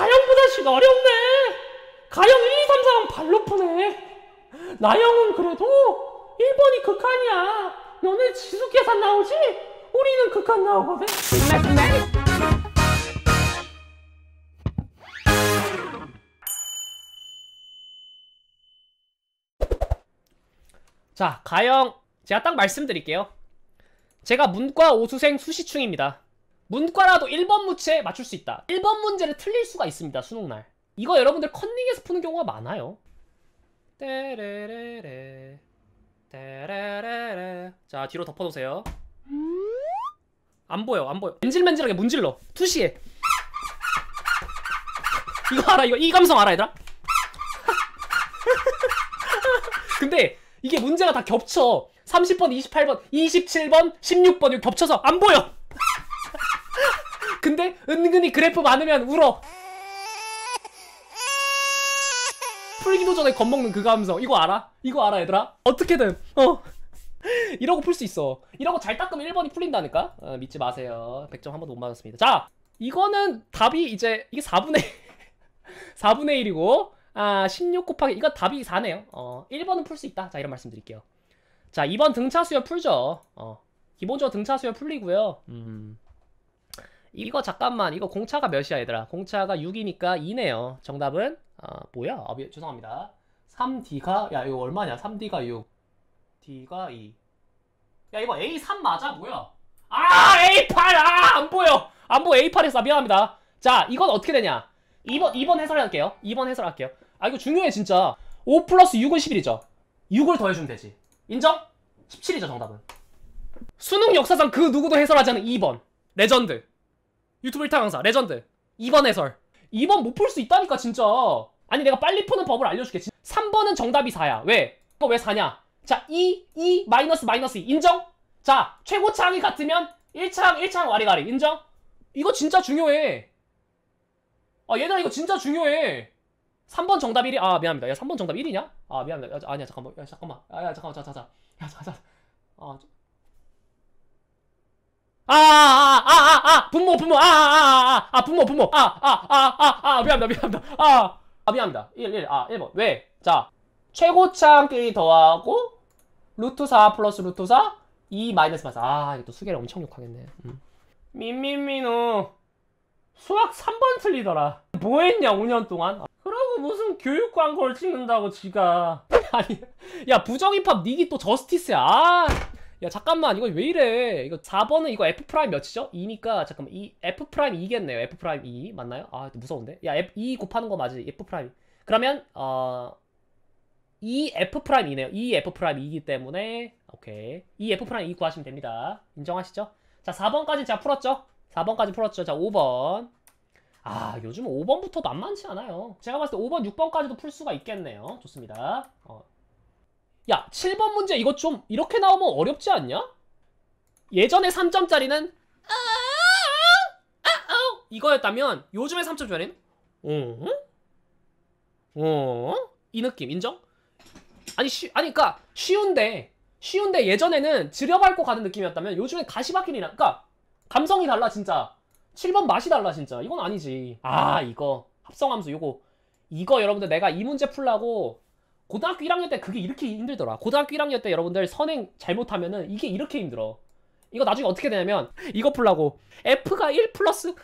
가영보다 씩 어렵네. 가영 1, 2, 3, 4는 발로 푸네. 나영은 그래도 1번이 극한이야. 너네 지수 계산 나오지? 우리는 극한 나오거든. 자, 가영 제가 딱 말씀드릴게요. 제가 문과 오수생 수시충입니다. 문과라도 1번 무채 맞출 수 있다. 1번 문제를 틀릴 수가 있습니다. 수능날. 이거 여러분들 컨닝에서 푸는 경우가 많아요. 떼레레레 떼레레레 자 뒤로 덮어놓으세요. 안 보여 안 보여. 맨질맨질하게 문질러. 투시에. 이거 알아 이거 이 감성 알아 얘들아? 근데 이게 문제가 다 겹쳐. 30번, 28번, 27번, 16번 이거 겹쳐서 안 보여. 근데 은근히 그래프 많으면 울어. 풀기도 전에 겁먹는 그 감성. 이거 알아? 이거 알아 얘들아? 어떻게든 어 이러고 풀 수 있어. 이러고 잘 닦으면 1번이 풀린다니까? 어, 믿지 마세요. 100점 한 번도 못 맞았습니다. 자, 이거는 답이 이제 이게 4분의 4분의 1이고 아, 16 곱하기 이거 답이 4네요. 어, 1번은 풀 수 있다. 자, 이런 말씀 드릴게요. 자, 2번 등차 수열 풀죠. 어. 기본적으로 등차 수열 풀리고요. 음. 이거 잠깐만. 이거 공차가 몇이야, 얘들아? 공차가 6이니까 2네요. 정답은 아, 뭐야? 아, 미, 죄송합니다. 3D가 야, 이거 얼마냐? 3D가 6. D가 2. 야, 이거 A3 맞아? 뭐야? 아, A8! 아, 안 보여. 안 보여. A8에서 미안합니다. 자, 이건 어떻게 되냐? 2번 2번 해설할게요. 2번 해설할게요. 아, 이거 중요해 진짜. 5 플러스 6은 11이죠. 6을 더해주면 되지. 인정? 17이죠 정답은 수능 역사상 그 누구도 해설하지 않은 2번 레전드 유튜브 1타 강사 레전드 2번 해설 2번 못 풀 수 있다니까 진짜 아니 내가 빨리 푸는 법을 알려줄게 3번은 정답이 4야 왜? 이거 왜 4냐 자 2, 2, 마이너스 마이너스 2 인정? 자 최고차항이 같으면 1차항 1차항 와리가리 인정? 이거 진짜 중요해 아 얘들아 이거 진짜 중요해 3번 정답 1이 아 미안합니다. 야 3번 정답 1이냐? 아 미안합니다. 야, 아니야 잠깐만. 야 잠깐만. 야, 야 잠깐만. 자자자. 야 자자. 아. 아아아아아 아, 아, 아, 분모 분모 아아아아 아, 분모 분모 아아아아 미안합니다 미안합니다 아, 아 미안합니다 1 1 아 1번 왜? 자 최고차항끼리 더하고 루트 4 플러스 루트 4 2 마이너스 마이너스 아 이거 또 수계를 엄청 욕하겠네 음. 민민민우 수학 3번 틀리더라 뭐했냐 5년 동안 그러고 무슨 교육 광고를 찍는다고 지가 아니 야 부정입학 닉이 또 justice야 아, 야 잠깐만 이거 왜 이래 이거 4번은 이거 F prime 몇이죠? 2니까 잠깐만 이 F prime 2겠네요 F prime 2 맞나요? 아 무서운데 야 F 2 곱하는 거 맞지? F prime 그러면 어 2F prime 2네요 2F prime 2이기 때문에 오케이 2F prime 2 구하시면 됩니다 인정하시죠? 자 4번까지 제가 풀었죠? 4번까지 풀었죠 자 5번 아 요즘 5번부터 만만치 않아요 제가 봤을 때 5번 6번까지도 풀 수가 있겠네요 좋습니다 어. 야 7번 문제 이거 좀 이렇게 나오면 어렵지 않냐? 예전에 3점짜리는 이거였다면 요즘에 3점짜리는 어? 어? 이 느낌 인정? 아니 쉬 아니 그니까 쉬운데 쉬운데 예전에는 지려밟고 가는 느낌이었다면 요즘에 가시밭길이나 그니까 감성이 달라 진짜 7번 맛이 달라 진짜 이건 아니지 아 이거 합성함수 이거 이거 여러분들 내가 이 문제 풀라고 고등학교 1학년 때 그게 이렇게 힘들더라. 고등학교 1학년 때 여러분들 선행 잘못하면은 이게 이렇게 힘들어. 이거 나중에 어떻게 되냐면 이거 풀라고. F가 1 플러스.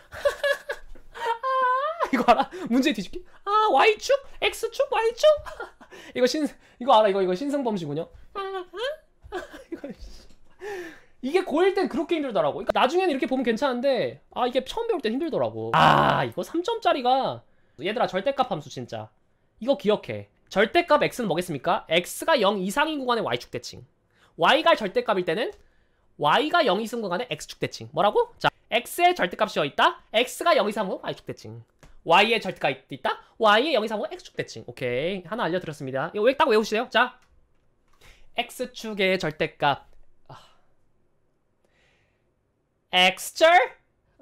아 이거 알아? 문제 뒤집기. 아 Y축? X축? Y축? 이거 신 이거 알아? 이거 이거 신승범씨군요. 이거 이게 고1 땐 그렇게 힘들더라고. 그러니까 나중에는 이렇게 보면 괜찮은데 아 이게 처음 배울 땐 힘들더라고. 아 이거 3점짜리가 얘들아 절대값 함수 진짜. 이거 기억해 절대값 x는 뭐겠습니까? x가 0 이상인 구간의 y축 대칭. Y가 절대값일 때는 y가 0 이상 구간의 x축 대칭. 뭐라고? 자 x의 절대값이 어있다? X가 0 이상 후 y축 대칭. Y의 절대값이 있다? Y의 0 이상 후 x축 대칭. 오케이. 하나 알려드렸습니다. 이거 딱 외우시세요 자 x축의 절대값. x절?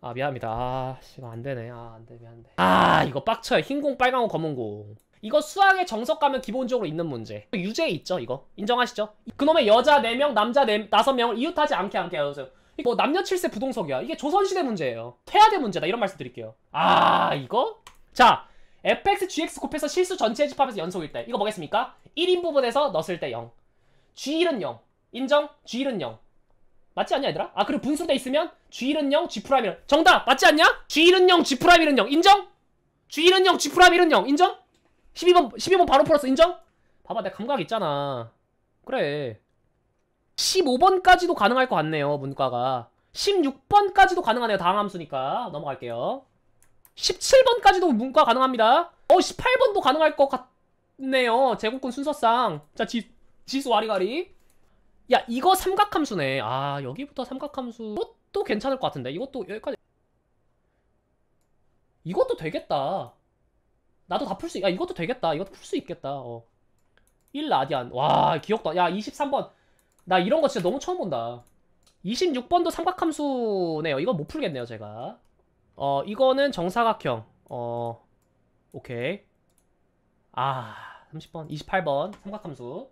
아 미안합니다. 아 이거 안되네. 아 안돼 미안해 아 이거 빡쳐요. 흰 공 빨강공 검은 공 이거 수학의 정석 가면 기본적으로 있는 문제 유제 있죠 이거 인정하시죠? 그놈의 여자 4명 남자 4, 5명을 이웃하지 않게 해주세요 이거 뭐 남녀 7세 부동석이야 이게 조선시대 문제예요 퇴화대 문제다 이런 말씀 드릴게요 아 이거? 자, fx, gx 곱해서 실수 전체 집합에서 연속일 때 이거 뭐겠습니까? 1인 부분에서 넣었을 때 0. g1은 0. 인정? g1은 0. 맞지 않냐 얘들아? 아 그리고 분수돼 있으면 g1은 0, g'은 정답! 맞지 않냐? g1은 0, g'은 0. 인정? g1은 0, g'은 0. 인정? 12번 12번 바로 풀었어. 인정? 봐봐 내가 감각 있잖아. 그래. 15번까지도 가능할 것 같네요. 문과가. 16번까지도 가능하네요. 다항 함수니까. 넘어갈게요. 17번까지도 문과 가능합니다. 어, 18번도 가능할 것 같네요. 제곱근 순서상. 자, 지, 지수 와리가리. 야, 이거 삼각함수네. 아, 여기부터 삼각함수. 이것도 괜찮을 것 같은데. 이것도 여기까지. 이것도 되겠다. 나도 다 풀 수, 야, 이것도 되겠다. 이것도 풀 수 있겠다. 어. 1 라디안. 와, 귀엽다. 야, 23번. 나 이런 거 진짜 너무 처음 본다. 26번도 삼각함수네요. 이건 못 풀겠네요, 제가. 어, 이거는 정사각형. 어, 오케이. 아, 30번, 28번 삼각함수.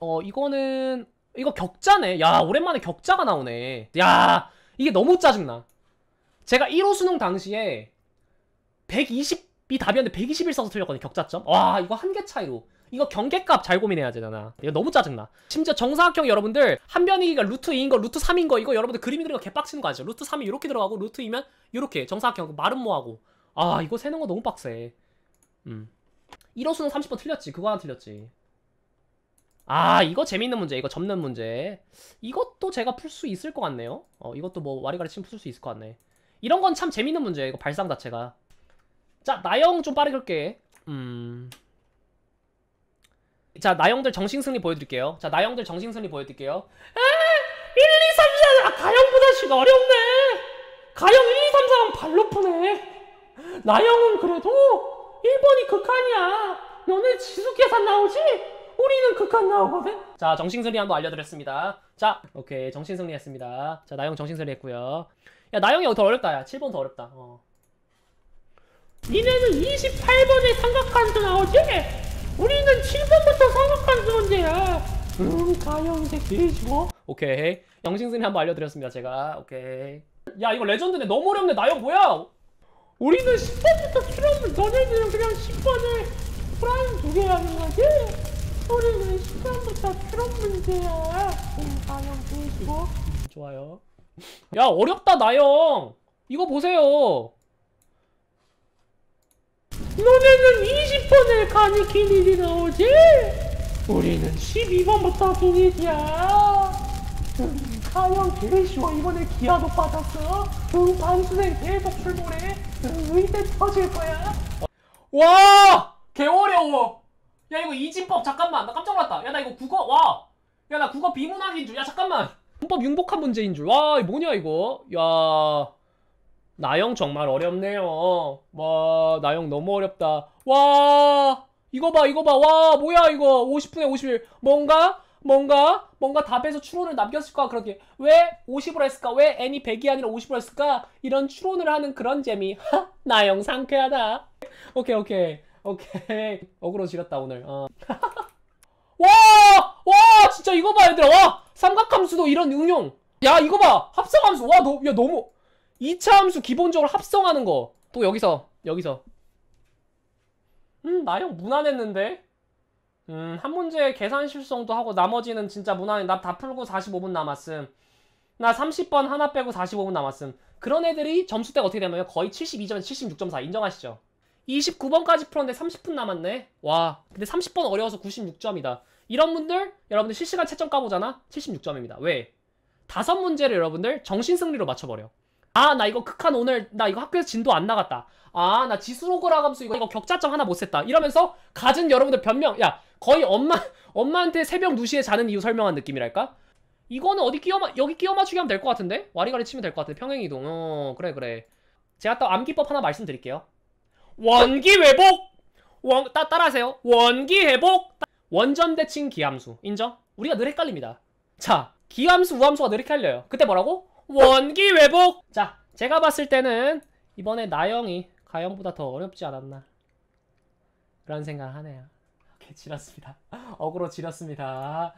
어, 이거는 이거 격자네. 야, 오랜만에 격자가 나오네. 야, 이게 너무 짜증나. 제가 1호 수능 당시에 120 이 답이었는데 121 써서 틀렸거든요. 격자점. 와, 이거 한 개 차이로. 이거 경계값 잘 고민해야 되잖아. 이거 너무 짜증나. 심지어 정사각형 여러분들 한 변이가 루트 2인 거, 루트 3인 거 이거 여러분들 그림이 그리고 개빡치는 거 아시죠? 루트 3이 이렇게 들어가고 루트 2면 이렇게 정사각형 말은 뭐하고. 아 이거 세는 거 너무 빡세. 음. 1호수는 30번 틀렸지. 그거 하나 틀렸지. 아 이거 재밌는 문제. 이거 접는 문제. 이것도 제가 풀 수 있을 것 같네요. 어 이것도 뭐 와리가리 치면 풀 수 있을 것 같네. 이런 건 참 재밌는 문제. 이거 발상 자체가. 자 나형 좀 빠르게 할게. 음. 자 나형들 정신승리 보여드릴게요. 자 나형들 정신승리 보여드릴게요. 아 1, 2, 3, 4 아, 가영보다 씨 어렵네. 가영 1, 2, 3, 4는 발로 푸네. 나영은 그래도 1번이 극한이야. 너네 지수 계산 나오지? 우리는 극한 나오거든. 자 정신승리 한번 알려드렸습니다. 자 오케이. 정신승리 했습니다. 자 나영 정신승리 했고요. 야 나영이 더 어렵다. 야 7번 더 어렵다. 어. 니네는 28번에 삼각한수 나오지? 우리는 7번부터 삼각한수 문제야. 음, 가영 새끼시고. 오케이. 영신승리 한번 알려드렸습니다, 제가. 오케이. 야, 이거 레전드네. 너무 어렵네. 나영 뭐야? 우리는 10번부터 풀었는데 너네들은 그냥 10번을 프라임 두개 하는 거지? 우리는 10번부터 풀은 문제야. 음, 가영 새끼시고. 좋아요. 야, 어렵다, 나영. 이거 보세요. 너네는 20번을 가니 기니디 나오지? 우리는 12번부터 기니디야. 음, 가영 개쉬워 이번에 기아도 빠졌어. 응, 단수생 계속 출몰해. 응, 의대 터질 거야. 와! 개 어려워. 야 이거 이진법 잠깐만 나 깜짝 놀랐다. 야 나 이거 국어 와. 야 나 국어 비문학인 줄. 야 잠깐만. 문법 융복한 문제인 줄. 와 뭐냐 이거. 야. 나영 정말 어렵네요. 와, 나영 너무 어렵다. 와, 이거 봐, 이거 봐. 와, 뭐야, 이거. 50분에 51. 뭔가, 뭔가, 뭔가 답에서 추론을 남겼을 거야, 그렇게. 왜 50으로 했을까? 왜 n이 100이 아니라 50으로 했을까? 이런 추론을 하는 그런 재미. 하, 나영 상쾌하다. 오케이, 오케이. 오케이. 어그로 지렸다, 오늘. 어. 와! 와! 진짜 이거 봐, 얘들아. 와! 삼각함수도 이런 응용. 야, 이거 봐. 합성함수. 와, 너, 야, 너무. 2차 함수 기본적으로 합성하는 거. 또 여기서, 여기서. 음, 나형 무난했는데? 음, 한 문제 계산 실성도 하고 나머지는 진짜 무난해. 나 다 풀고 45분 남았음. 나 30번 하나 빼고 45분 남았음. 그런 애들이 점수대가 어떻게 되면 거의 72점, 76.4 인정하시죠? 29번까지 풀었는데 30분 남았네. 와, 근데 30번 어려워서 96점이다. 이런 분들 여러분들 실시간 채점 까보잖아. 76점입니다. 왜? 다섯 문제를 여러분들 정신승리로 맞춰버려. 아, 나 이거 극한 오늘, 나 이거 학교에서 진도 안 나갔다. 아, 나 지수로그라 감수 이거, 이거 격자점 하나 못 셌다. 이러면서 가진 여러분들 변명, 야, 거의 엄마, 엄마한테 새벽 2시에 자는 이유 설명한 느낌이랄까? 이거는 어디 끼워, 마, 여기 끼워 맞추기 하면 될 것 같은데? 와리가리 치면 될 것 같은데? 평행이동. 어, 그래, 그래. 제가 또 암기법 하나 말씀드릴게요. 원기 회복! 원, 따, 따라하세요. 원기 회복! 원점 대칭 기함수. 인정? 우리가 늘 헷갈립니다. 자, 기함수, 우함수가 늘 헷갈려요. 그때 뭐라고? 원기 회복! 자, 제가 봤을 때는 이번에 나영이 가영보다 더 어렵지 않았나. 그런 생각을 하네요. 오케이, 지렸습니다. 어그로 지렸습니다.